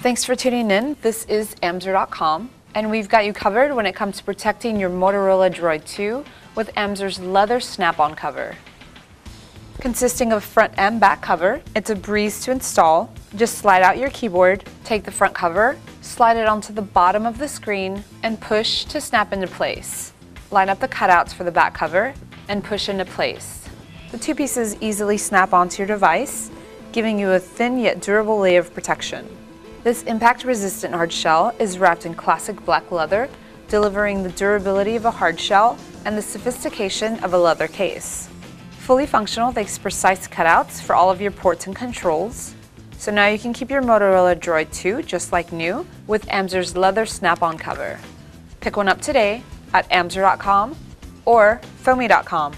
Thanks for tuning in. This is Amzer.com, and we've got you covered when it comes to protecting your Motorola Droid 2 with Amzer's leather snap-on cover. Consisting of front and back cover, it's a breeze to install. Just slide out your keyboard, take the front cover, slide it onto the bottom of the screen, and push to snap into place. Line up the cutouts for the back cover and push into place. The two pieces easily snap onto your device, giving you a thin yet durable layer of protection. This impact-resistant hard shell is wrapped in classic black leather, delivering the durability of a hard shell and the sophistication of a leather case. Fully functional thanks precise cutouts for all of your ports and controls. So now you can keep your Motorola Droid 2 just like new with Amzer's leather snap-on cover. Pick one up today at Amzer.com or Fommy.com.